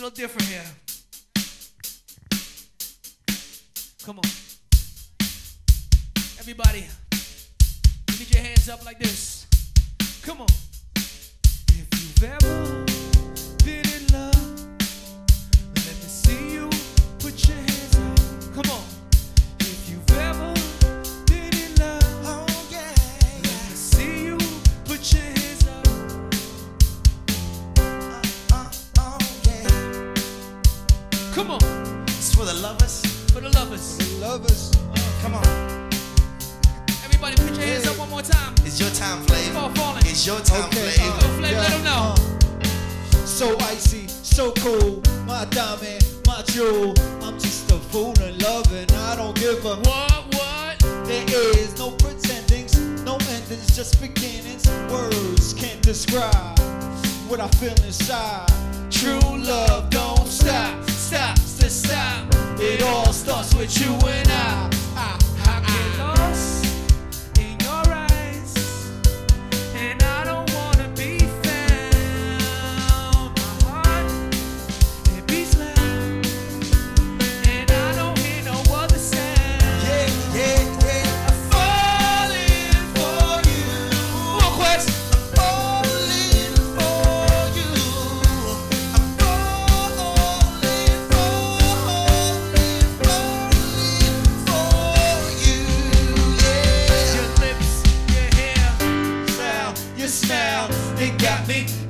different here. Come on. Everybody, get your hands up like this. Come on. If you've ever lovers. Come on. Everybody put your hands up one more time. It's your time, Flav. Fall falling. It's your time, Okay, Flav. Go Flame, let them know. uh, so icy, so cool. My diamond, my jewel. I'm just a fool in love and I don't give a. What, what? There is no pretendings, no endings, just beginnings. Words can't describe what I feel inside. True love with you and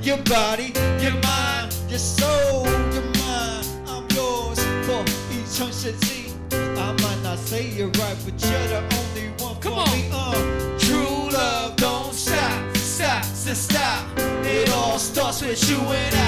Your body, your mind, your soul, your mind. I'm yours for eternity. I might not say it right, but you're the only one Come for on. me. Uh. True love don't stop, stop, stop, stop. It all starts with you and. I,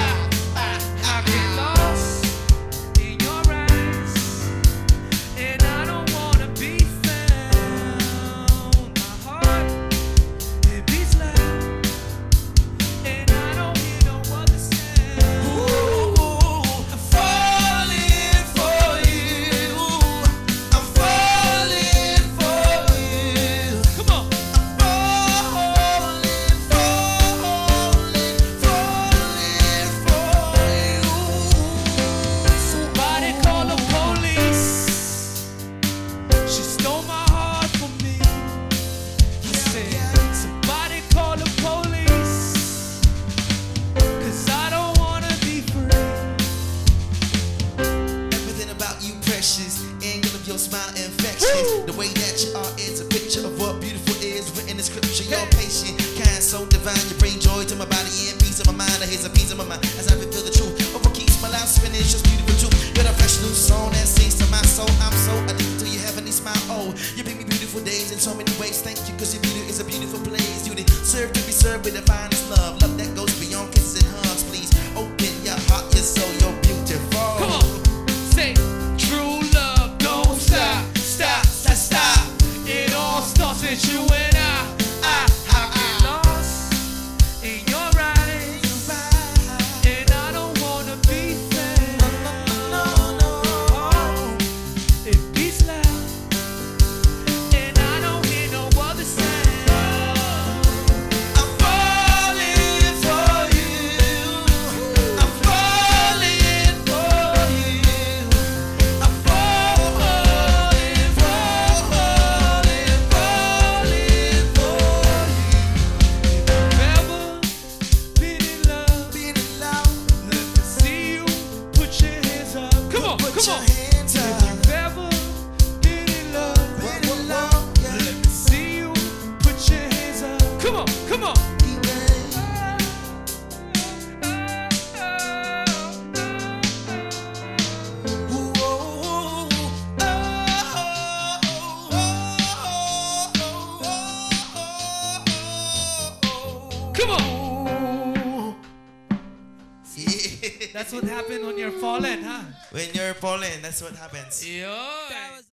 your smile infectious. The way that you are is a picture of what beautiful is. Written in scripture, you're patient, kind, so divine. You bring joy to my body and peace of my mind. I hear a piece of my mind as I reveal the truth. Over keeps my life spinning, it's just beautiful too. You're the fresh new song that sings to my soul. I'm so addicted to your heavenly smile. Oh, you bring me beautiful days in so many ways. Thank you, cause your beauty is a beautiful place. You deserve to be served with the finest love. Love Come on, put come your on. hands If you've ever been in love, Been in love, yeah. let me see you put your hands up. Come on, come on. That's what happened when you're falling, huh? When you're falling, that's what happens. Yo.